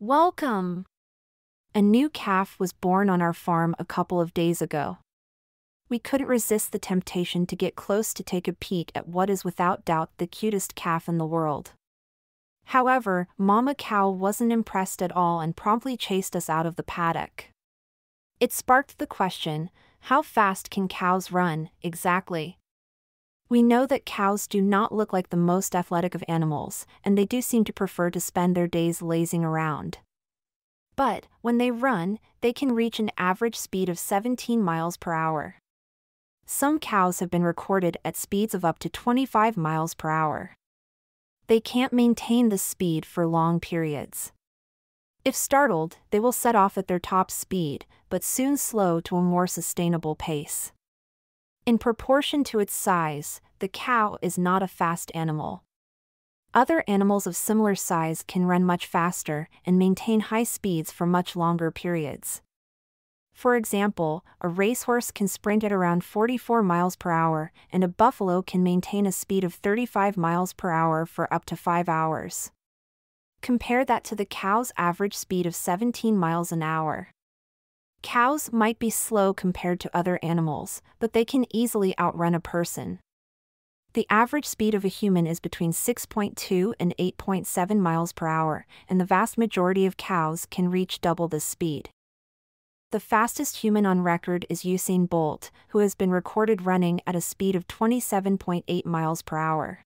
Welcome! A new calf was born on our farm a couple of days ago. We couldn't resist the temptation to get close to take a peek at what is without doubt the cutest calf in the world. However, Mama Cow wasn't impressed at all and promptly chased us out of the paddock. It sparked the question how fast can cows run, exactly? We know that cows do not look like the most athletic of animals, and they do seem to prefer to spend their days lazing around. But, when they run, they can reach an average speed of 17 miles per hour. Some cows have been recorded at speeds of up to 25 miles per hour. They can't maintain this speed for long periods. If startled, they will set off at their top speed, but soon slow to a more sustainable pace. In proportion to its size, the cow is not a fast animal. Other animals of similar size can run much faster and maintain high speeds for much longer periods. For example, a racehorse can sprint at around 44 miles per hour, and a buffalo can maintain a speed of 35 miles per hour for up to 5 hours. Compare that to the cow's average speed of 17 miles an hour. Cows might be slow compared to other animals, but they can easily outrun a person. The average speed of a human is between 6.2 and 8.7 miles per hour, and the vast majority of cows can reach double this speed. The fastest human on record is Usain Bolt, who has been recorded running at a speed of 27.8 miles per hour.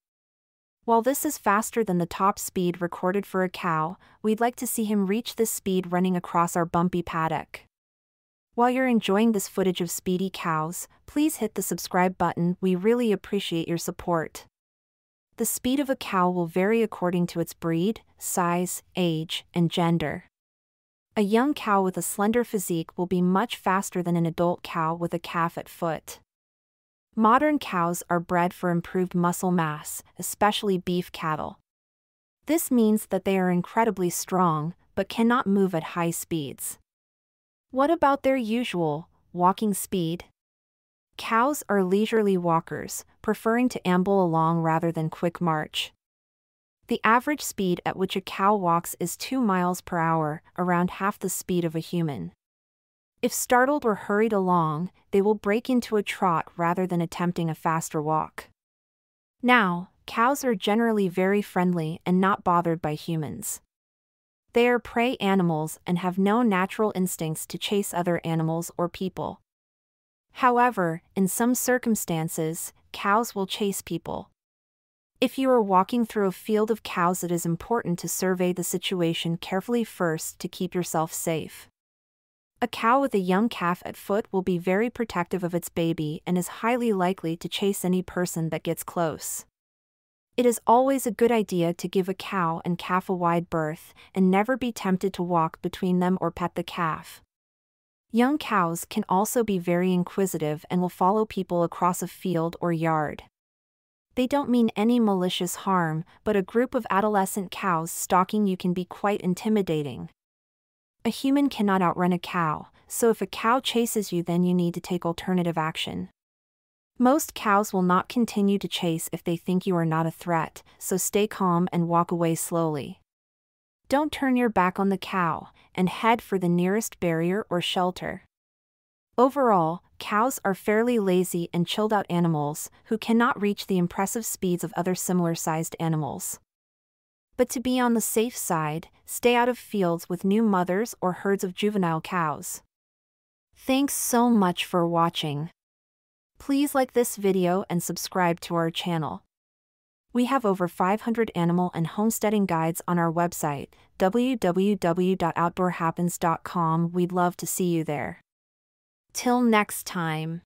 While this is faster than the top speed recorded for a cow, we'd like to see him reach this speed running across our bumpy paddock. While you're enjoying this footage of speedy cows, please hit the subscribe button, we really appreciate your support. The speed of a cow will vary according to its breed, size, age, and gender. A young cow with a slender physique will be much faster than an adult cow with a calf at foot. Modern cows are bred for improved muscle mass, especially beef cattle. This means that they are incredibly strong, but cannot move at high speeds. What about their usual, walking speed? Cows are leisurely walkers, preferring to amble along rather than quick march. The average speed at which a cow walks is 2 miles per hour, around half the speed of a human. If startled or hurried along, they will break into a trot rather than attempting a faster walk. Now, cows are generally very friendly and not bothered by humans. They are prey animals and have no natural instincts to chase other animals or people. However, in some circumstances, cows will chase people. If you are walking through a field of cows, it is important to survey the situation carefully first to keep yourself safe. A cow with a young calf at foot will be very protective of its baby and is highly likely to chase any person that gets close. It is always a good idea to give a cow and calf a wide berth, and never be tempted to walk between them or pet the calf. Young cows can also be very inquisitive and will follow people across a field or yard. They don't mean any malicious harm, but a group of adolescent cows stalking you can be quite intimidating. A human cannot outrun a cow, so if a cow chases you, then you need to take alternative action. Most cows will not continue to chase if they think you are not a threat, so stay calm and walk away slowly. Don't turn your back on the cow, and head for the nearest barrier or shelter. Overall, cows are fairly lazy and chilled out animals who cannot reach the impressive speeds of other similar sized animals. But to be on the safe side, stay out of fields with new mothers or herds of juvenile cows. Thanks so much for watching. Please like this video and subscribe to our channel. We have over 500 animal and homesteading guides on our website, www.outdoorhappens.com. We'd love to see you there. Till next time.